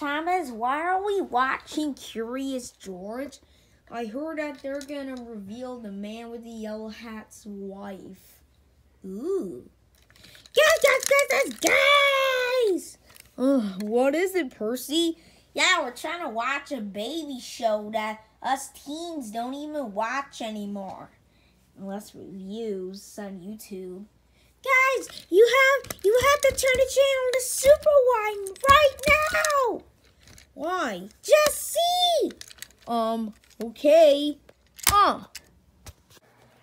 Thomas, why are we watching Curious George? I heard that they're gonna reveal the man with the yellow hat's wife. Ooh. Guys, guys, guys, guys, guys! Ugh, what is it, Percy? Yeah, we're trying to watch a baby show that us teens don't even watch anymore. Unless reviews on YouTube. Guys, you have you have to turn the channel to Super Why right now. Why? Just see. Um. Okay. Uh.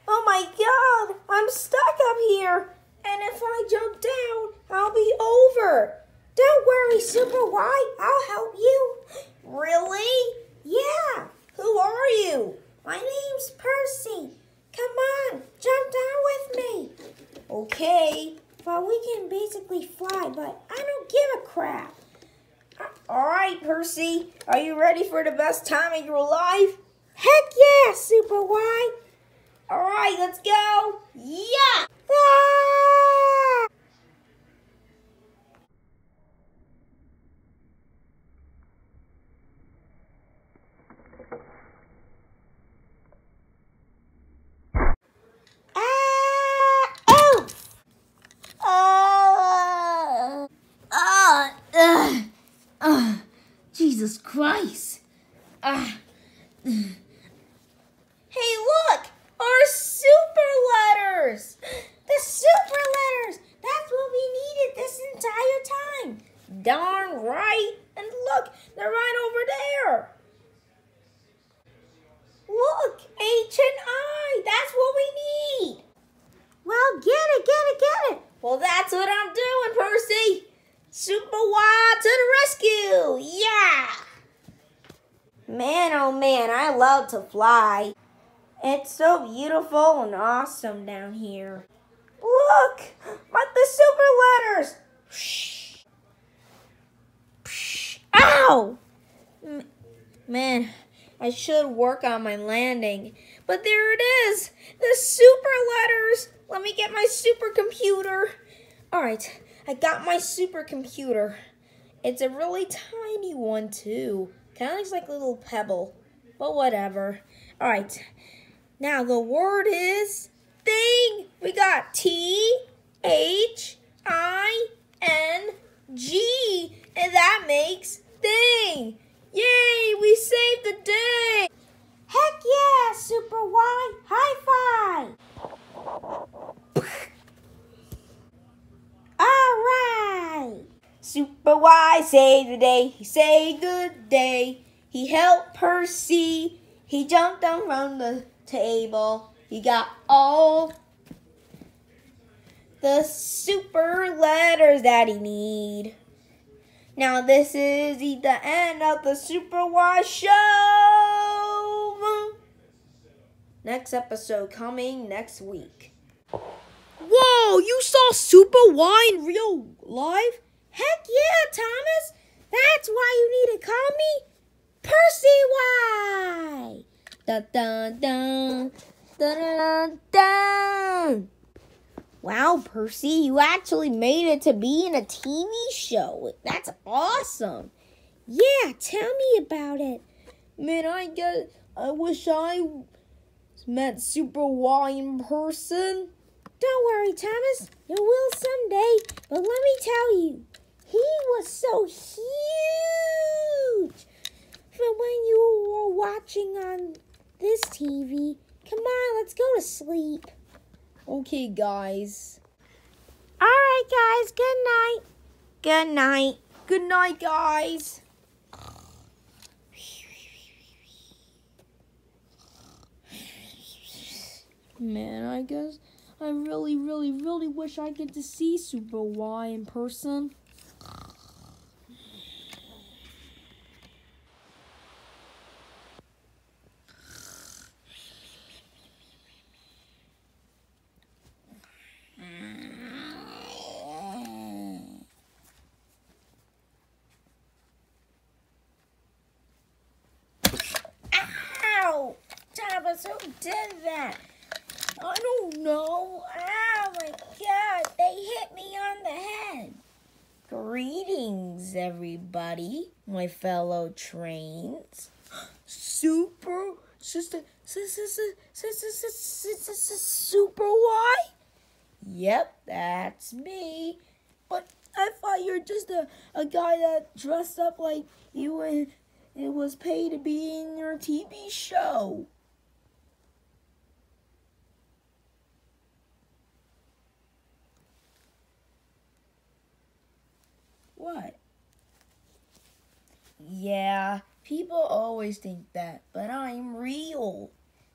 Oh my God! I'm stuck up here, and if I jump down, I'll be over. Don't worry, Super Why. I'll help you. Really? Yeah. Who are you? My name's Percy. Come on, jump down with me. Okay. Well, we can basically fly, but I don't give a crap. Uh, All right, Percy. Are you ready for the best time of your life? Heck yeah, Super Why. All right, let's go. Yeah. Ah! Ah! Oh! Ah! Ah! Ugh! Ah! Jesus Christ! Ah! Hey, look! Our super letters! The super letters! That's what we needed this entire time! Darn right! And look, they're right over there! Look! H and I! That's what we need! Well, get it, get it, get it! Well, that's what I'm doing, Percy! Super Why to the rescue! Yeah! Man, oh man, I love to fly. It's so beautiful and awesome down here. Look! Like the super letters! Psh. Ow! Man, I should work on my landing. But there it is! The super letters! Let me get my supercomputer. Alright, I got my supercomputer. It's a really tiny one, too. Kind of looks like a little pebble. But whatever. Alright, now the word is thing. We got T H I N G, and that makes thing. Yay, we saved the day. Heck yeah, Super Why. High five. All right. Super Why saved the day. He saved the day. He helped Percy. He jumped around the table. He got all the super letters that he need. Now this is the end of the Super Why show. Next episode coming next week. Whoa, you saw Super Why in real life? Heck yeah, Thomas. That's why you need to call me Percy Y. Dun dun dun dun dun dun. Wow, Percy, you actually made it to be in a TV show. That's awesome. Yeah, tell me about it. Man, I guess I wish I met Super Why in person. Don't worry, Thomas. You will someday. But let me tell you, he was so huge from when you were watching on this TV. Come on, let's go to sleep. Okay, guys. All right, guys. Good night. Good night. Good night, guys. Man, I guess I really, really, really wish I get to see Super Why in person. Ow! Thomas, who did that? I don't know. Oh my god, they hit me on the head. Greetings, everybody, my fellow trains. Super, sister, sister, super Why? Yep, that's me. But I thought you're just a, a guy that dressed up like you and it was paid to be in your TV show. What? Yeah, people always think that, but I'm real.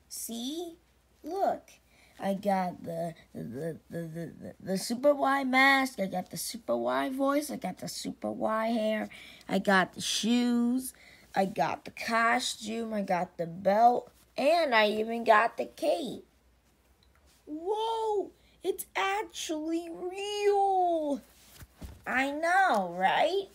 See? Look. I got the the, the, the, the, the super Why mask. I got the super Why voice. I got the super Why hair. I got the shoes. I got the costume. I got the belt. And I even got the cape. Whoa! It's actually real! I know, right?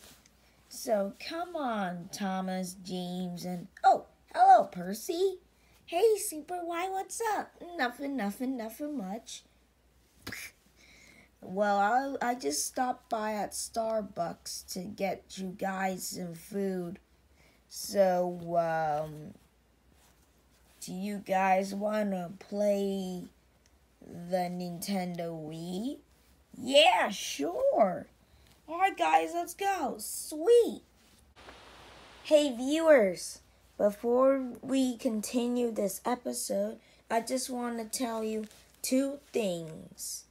So come on, Thomas, James, and oh, hello, Percy. Hey, Super Why, what's up? Nothing, nothing, nothing much. Well, I, I just stopped by at Starbucks to get you guys some food. So, um, do you guys want to play the Nintendo Wii? Yeah, sure. Alright, guys, let's go. Sweet. Hey, viewers, before we continue this episode, I just want to tell you two things.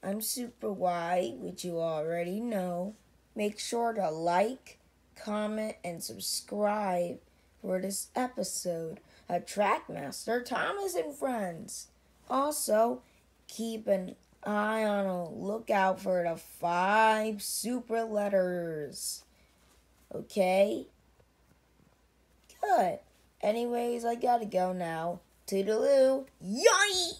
I'm Super Why, which you already know. Make sure to like, comment, and subscribe for this episode of Trackmaster Thomas and Friends. Also, keep an eye on a lookout for the five super letters. Okay? Good. Anyways, I gotta go now. Toodaloo. Yay!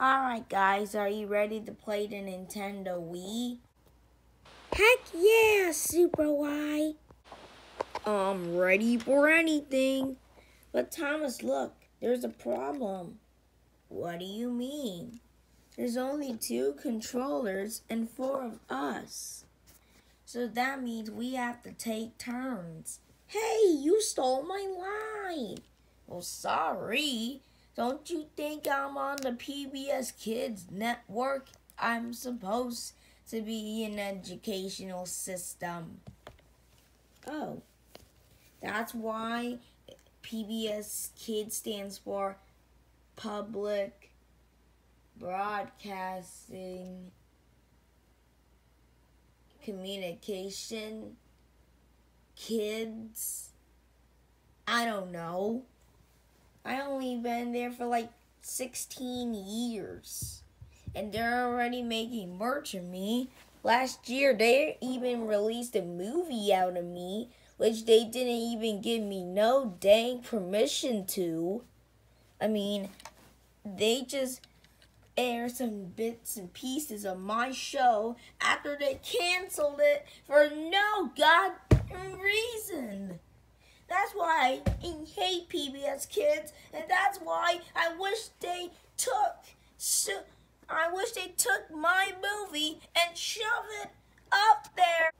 Alright, guys, are you ready to play the Nintendo Wii? Heck yeah, Super Why! I'm ready for anything. But Thomas, look, there's a problem. What do you mean? There's only two controllers and four of us. So that means we have to take turns. Hey, you stole my line. Well, sorry. Don't you think I'm on the PBS Kids network? I'm supposed to be an educational system. Oh, that's why PBS Kids stands for public broadcasting communication kids. I don't know. I only been there for like 16 years. And they're already making merch of me. Last year they even released a movie out of me which they didn't even give me no dang permission to. I mean they just air some bits and pieces of my show after they canceled it for no god reason. That's why I hate PBS Kids, and that's why I wish they took. So, I wish they took my movie and shove it up there.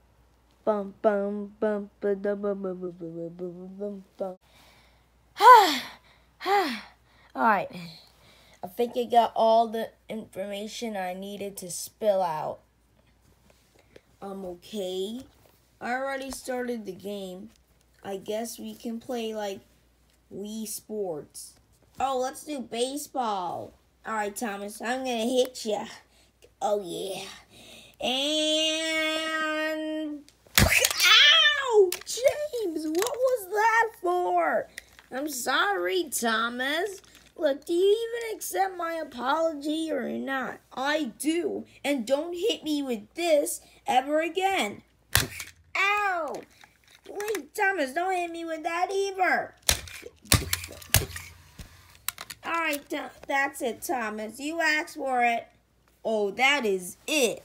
Bum bum bum ba da bum bum bum bum bum bum bum. All right. I think I got all the information I needed to spill out. I'm okay. I already started the game. I guess we can play like Wii Sports. Oh, let's do baseball. All right, Thomas, I'm gonna hit you. Oh yeah, and ow, James, what was that for? I'm sorry, Thomas. Look, do you even accept my apology or not? I do. And don't hit me with this ever again. Ow! Wait, Thomas, don't hit me with that either. Alright, that's it, Thomas. You asked for it. Oh, that is it.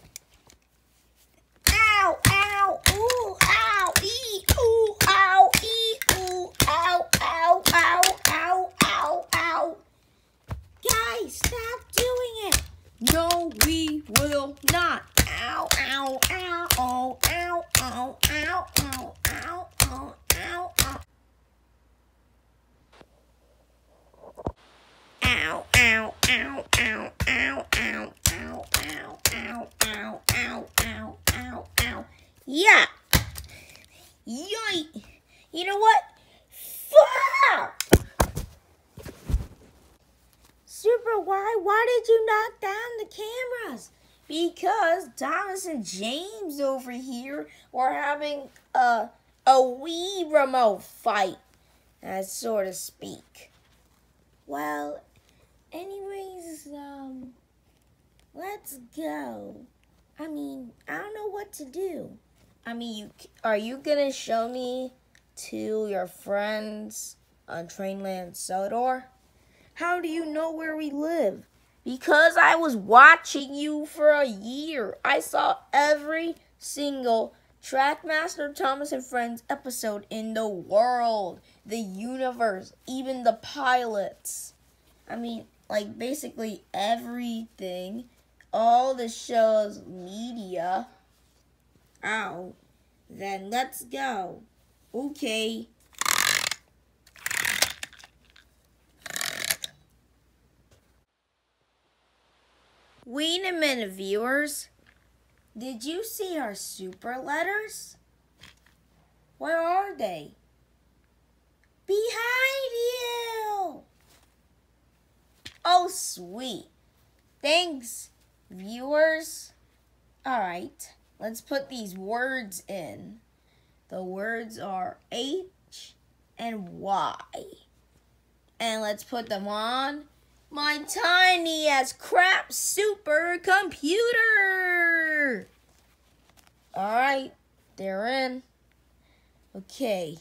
Ow, ow, ooh, ow, ee, ooh, ow, ee, ooh, ow, ow, ow, ow, ow, ow guys, stop doing it. No, we will not. Ow, ow, ow, ow, ow, ow, ow, ow, ow, ow, ow, ow. Ow, ow, ow, ow, ow, ow, ow, ow, ow, ow, ow, ow, ow, ow. Yeah. Yikes. You know what? Knock down the cameras? Because Thomas and James over here were having a a Wii remote fight, as so to speak. Well, anyways, um, let's go. I mean, I don't know what to do. I mean, you are you gonna show me to your friends on Trainland Sodor? How do you know where we live? Because I was watching you for a year. I saw every single Trackmaster Thomas and Friends episode in the world, the universe, even the pilots. I mean, like basically everything, all the show's media. Ow. Then let's go. Okay. Wait a minute, viewers. Did you see our super letters? Where are they? Behind you! Oh, sweet. Thanks, viewers. All right, let's put these words in. The words are H and Y. And let's put them on my tiny as crap supercomputer. All right, they're in. Okay,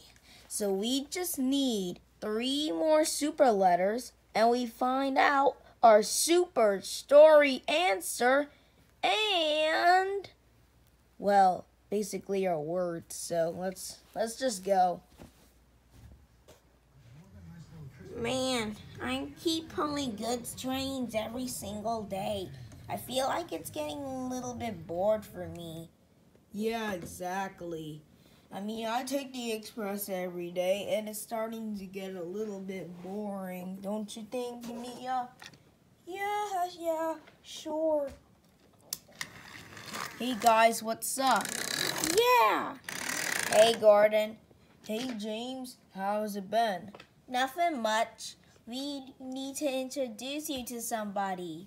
so we just need three more super letters and we find out our super story answer and well, basically our words. So let's let's just go. Man, I keep pulling goods trains every single day. I feel like it's getting a little bit bored for me. Yeah, exactly. I mean, I take the express every day, and it's starting to get a little bit boring, don't you think, Mia? Yeah, yeah, sure. Hey guys, what's up? Yeah. Hey Gordon. Hey James, how's it been? Nothing much. We need to introduce you to somebody.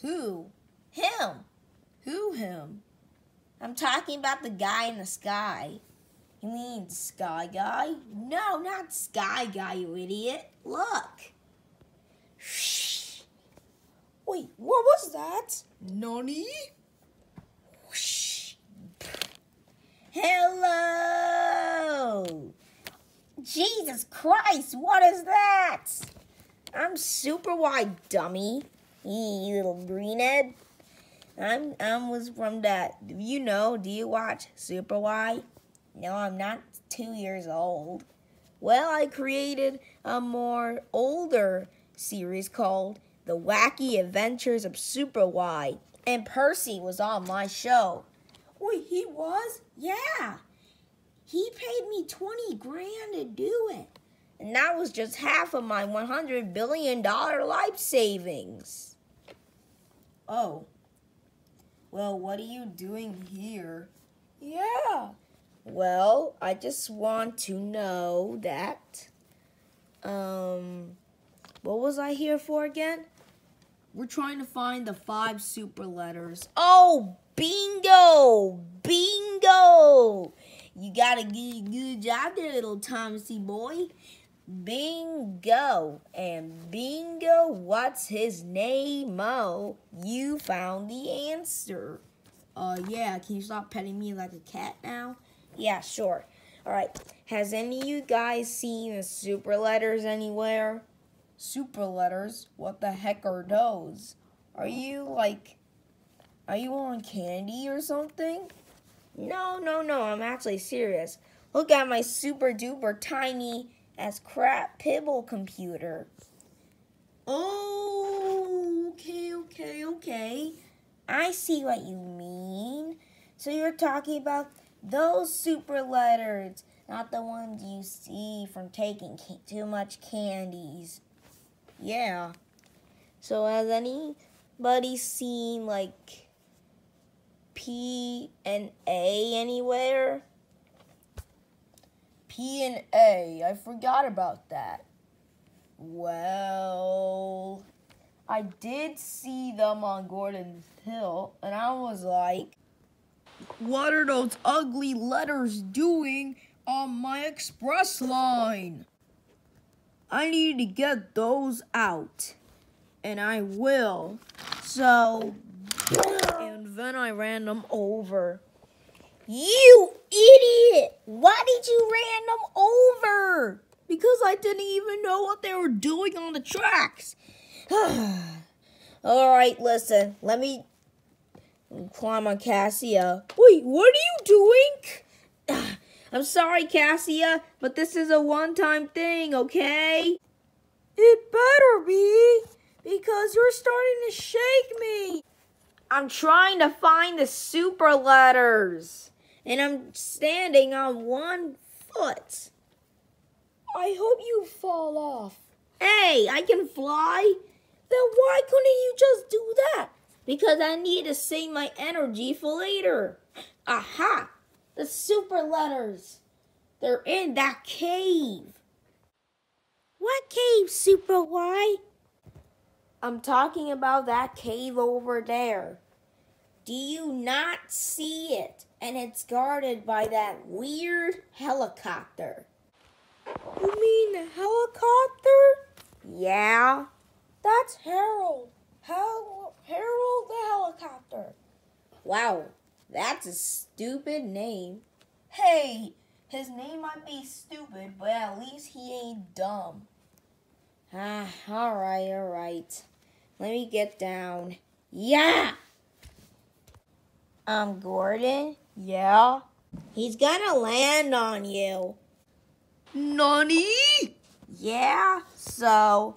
Who? Him. Who him? I'm talking about the guy in the sky. You mean Sky Guy? No, not Sky Guy, you idiot. Look. Shh. Wait, what was that? Nani? Whoosh. Hello. Jesus Christ, what is that? I'm super Why, dummy. You little greenhead. I'm I was from that. You know, do you watch Super Why? No, I'm not two years old. Well, I created a more older series called The Wacky Adventures of Super Why, and Percy was on my show. Wait, he was? Yeah. He paid me 20 grand to do it. And that was just half of my $100 billion life savings. Oh. Well, what are you doing here? Yeah. Well, I just want to know that. Um, what was I here for again? We're trying to find the five super letters. Oh, bingo! Bingo! You got a good, job there, little Thomasy boy. Bingo. And bingo, what's his name? Oh, you found the answer. Uh, yeah, can you stop petting me like a cat now? Yeah, sure. All right. Has any of you guys seen the super letters anywhere? Super letters? What the heck are those? Are you like, are you on candy or something? No, no, no, I'm actually serious. Look at my super duper tiny as crap Pibble computer. Oh, okay, okay, okay. I see what you mean. So you're talking about those super letters, not the ones you see from taking too much candies. Yeah. So has anybody seen like P and A anywhere? P and A. I forgot about that. Well, I did see them on Gordon's Hill, and I was like, what are those ugly letters doing on my express line? I need to get those out, and I will. So, and then I ran them over. You idiot! Why did you ran them over? Because I didn't even know what they were doing on the tracks. All right, listen. Let me climb on Cassia. Wait, what are you doing? I'm sorry, Cassia, but this is a one-time thing, okay? It better be, because you're starting to shake me. I'm trying to find the super letters, and I'm standing on one foot. I hope you fall off. Hey, I can fly. Then why couldn't you just do that? Because I need to save my energy for later. Aha! The super letters. They're in that cave. What cave, Super Why? I'm talking about that cave over there. Do you not see it? And it's guarded by that weird helicopter. You mean the helicopter? Yeah. That's Harold. Hel- Harold the helicopter. Wow, that's a stupid name. Hey, his name might be stupid, but at least he ain't dumb. Ah, alright, alright. Let me get down. Yeah! Um, Gordon? Yeah? He's gonna land on you. Nani? Yeah, so.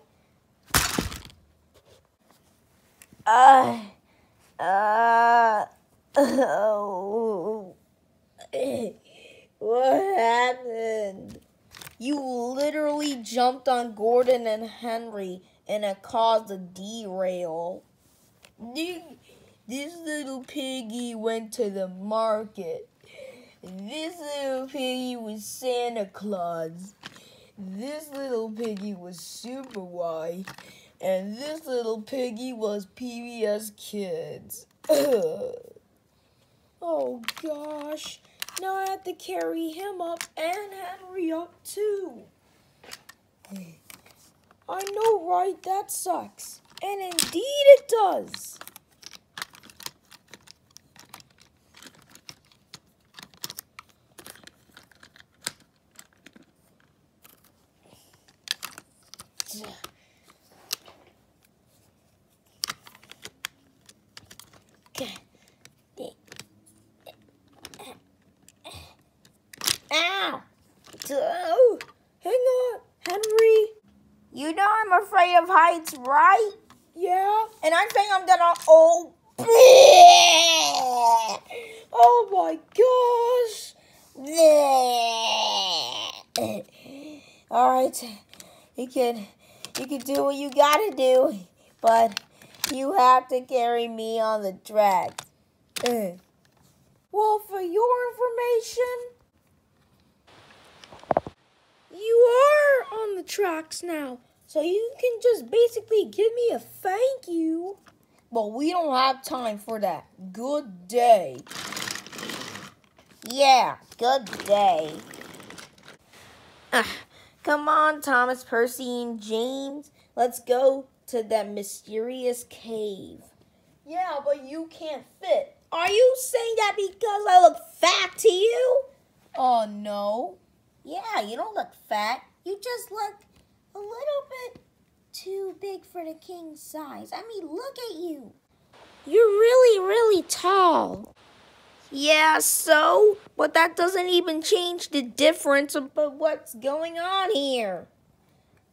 Uh. Uh. Oh. What happened? You literally jumped on Gordon and Henry and it caused a derail. This little piggy went to the market. This little piggy was Santa Claus. This little piggy was Super Why. And this little piggy was PBS Kids. oh gosh. Now I have to carry him up and Henry up too. I know, right? That sucks. And indeed it does. Ow! Oh, hang on, Henry. You know I'm afraid of heights, right? Yeah. And I think I'm gonna. Oh. Oh my gosh. All right, you can you can do what you gotta do, but you have to carry me on the track. Well, for your information, you are on the tracks now, so you can just basically give me a thank you. But we don't have time for that. Good day. Yeah, good day. Ah, come on, Thomas, Percy, and James. Let's go to that mysterious cave. Yeah, but you can't fit. Are you saying that because I look fat to you? Oh, no. Yeah, you don't look fat. You just look a little bit too big for the king's size. I mean, look at you. You're really, really tall. Yeah, so? But that doesn't even change the difference about what's going on here.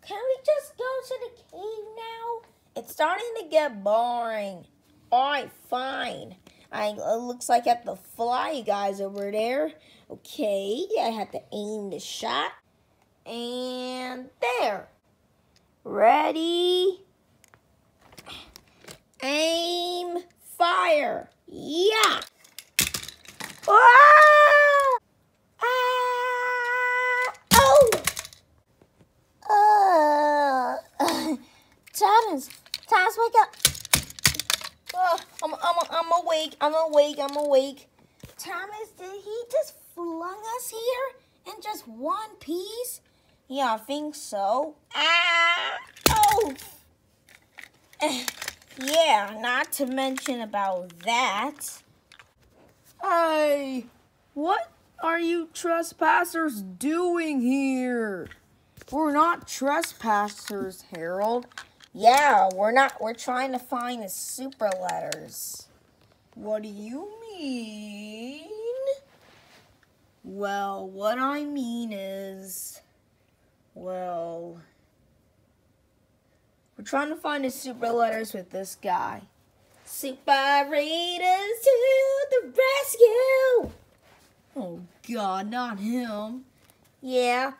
Can we just go to the cave now? It's starting to get boring. Alright, fine. I it looks like I have to fly you guys over there. Okay, I have to aim the shot and there. Ready? Aim, fire. Yeah. Ah! Ah! Oh! Uh, Thomas, Thomas, wake up. Oh, I'm, I'm, I'm awake, I'm awake, I'm awake. Thomas, did he just flung us here in just one piece? Yeah, I think so. Ah! Oh! Yeah, not to mention about that. Hey, what are you trespassers doing here? We're not trespassers, Harold. Yeah, we're not. We're trying to find the super letters. What do you mean? Well, what I mean is, well, we're trying to find the super letters with this guy. Super Readers to the rescue! Oh God, not him. Yeah,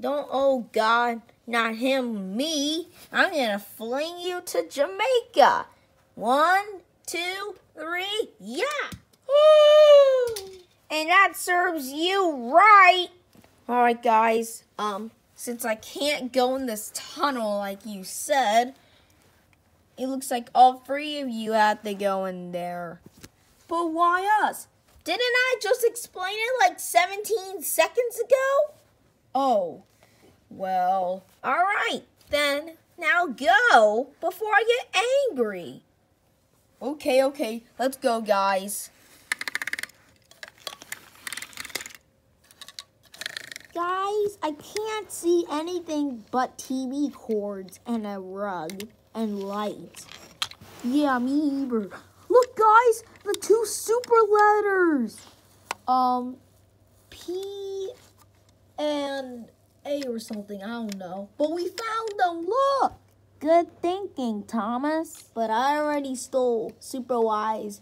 don't, oh God, not him, me. I'm gonna fling you to Jamaica. One, two, three, yeah! and that serves you right. All right, guys. Um, since I can't go in this tunnel like you said, it looks like all three of you have to go in there. But why us? Didn't I just explain it like 17 seconds ago? Oh, well, all right, then. Now go before I get angry. Okay, okay, let's go, guys. I can't see anything but TV cords and a rug and light. Yeah, me either. Look, guys, the two super letters. Um, P and A or something. I don't know. But we found them. Look. Good thinking, Thomas. But I already stole Super Why's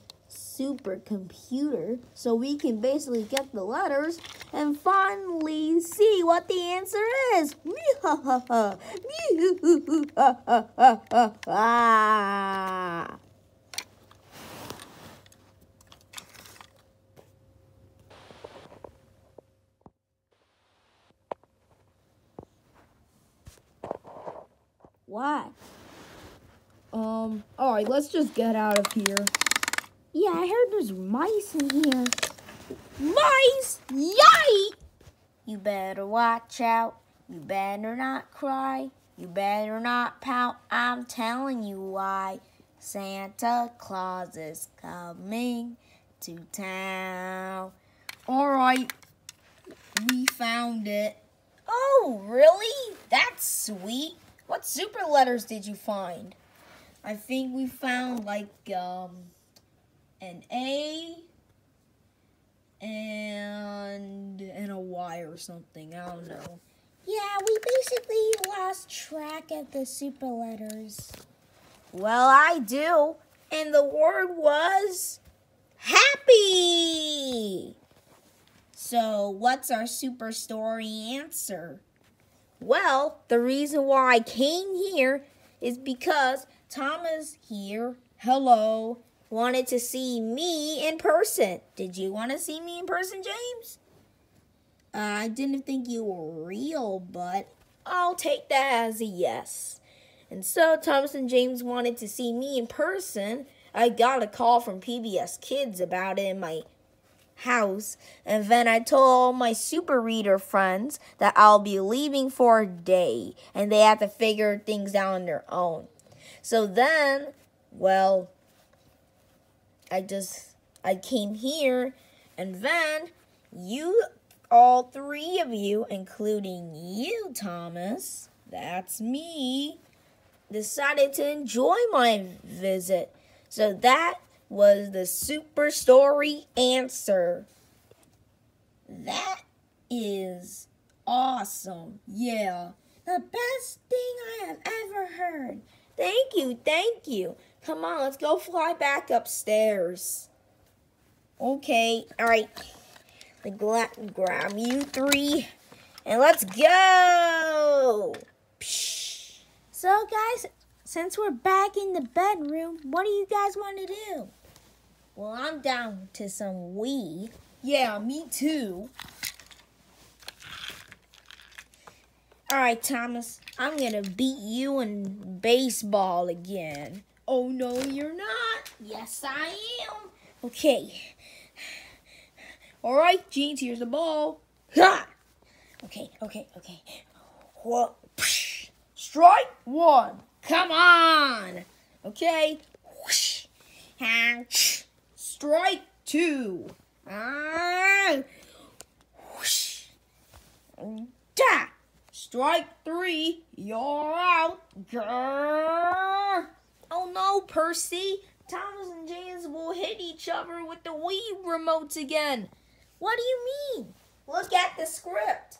supercomputer so we can basically get the letters and finally see what the answer is. what? Um, alright, let's just get out of here. Yeah, I heard there's mice in here. Mice? Yay! You better watch out. You better not cry. You better not pout. I'm telling you why. Santa Claus is coming to town. All right, we found it. Oh, really? That's sweet. What super letters did you find? I think we found like um an A and and a Y or something. I don't know. Yeah, we basically lost track of the super letters. Well, I do. And the word was happy. So, what's our super story answer? Well, the reason why I came here is because Thomas here, hello, wanted to see me in person. Did you want to see me in person, James? Uh, I didn't think you were real, but I'll take that as a yes. And so Thomas and James wanted to see me in person. I got a call from PBS Kids about it in my house, and then I told all my super reader friends that I'll be leaving for a day, and they have to figure things out on their own. So then, well, I just I came here and then you all three of you including you Thomas that's me decided to enjoy my visit. So that was the super story answer. That is awesome. Yeah the best thing I have ever heard thank you thank you Come on, let's go fly back upstairs. Okay, all right. grab you three, and let's go. Psh. So, guys, since we're back in the bedroom, what do you guys want to do? Well, I'm down to some Wii. Yeah, me too. All right, Thomas, I'm gonna beat you in baseball again. Oh, no, you're not. Yes, I am. Okay. All right, Jeans, here's the ball. Ha! Okay, okay, okay. Whoa. Psh. Strike one. Come on. Okay. Whoosh. And strike two. Ah. Whoosh. Da. Strike three. You're out. Grrr. Oh no, Percy. Thomas and James will hit each other with the Wii remotes again. What do you mean? Look at the script.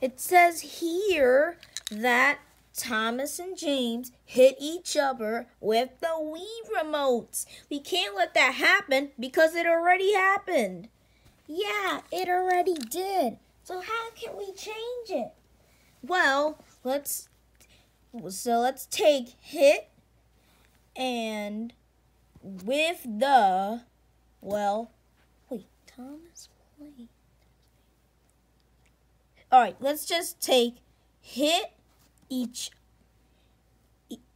It says here that Thomas and James hit each other with the Wii remotes. We can't let that happen because it already happened. Yeah, it already did. So how can we change it? Well, let's so let's take hit and with the well wait, Thomas wait. All right, let's just take hit each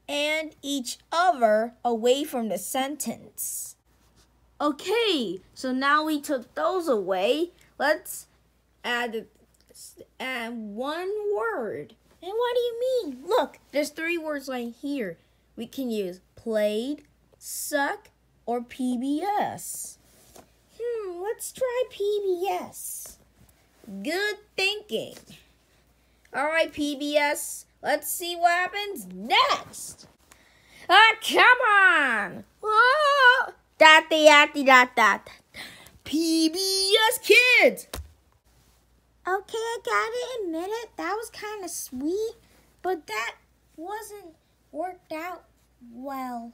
and each other away from the sentence. Okay, so now we took those away. Let's add, add one word. And what do you mean? Look, there's three words right here. We can use played, suck, or PBS. Hmm, let's try PBS. Good thinking. All right, PBS, let's see what happens next. Ah, come on. Oh, dot, dot, dot, dot. PBS Kids. Okay, I gotta admit it, that was kind of sweet, but that wasn't worked out well.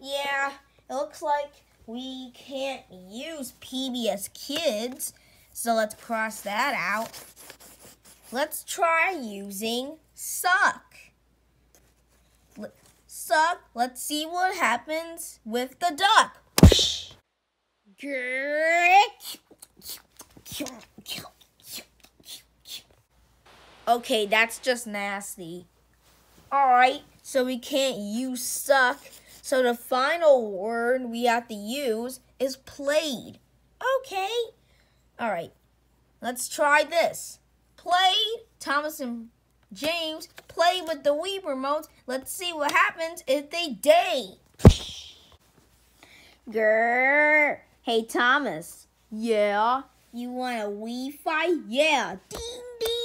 Yeah, it looks like we can't use PBS Kids, so let's cross that out. Let's try using suck. L suck, let's see what happens with the duck. Okay, that's just nasty. Alright, so we can't use suck. So the final word we have to use is played. Okay. Alright, let's try this. Played, Thomas and James play with the Wii remote. Let's see what happens if they day. Grrr. Hey, Thomas. Yeah. You want a Wii fight? Yeah. Ding, ding,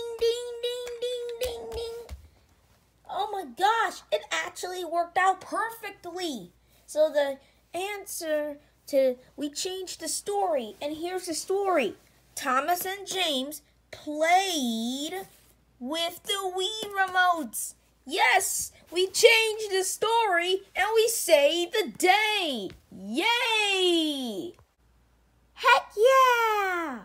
gosh, it actually worked out perfectly. So the answer to, we changed the story, and here's the story. Thomas and James played with the Wii remotes. Yes, we changed the story and we saved the day. Yay! Heck yeah!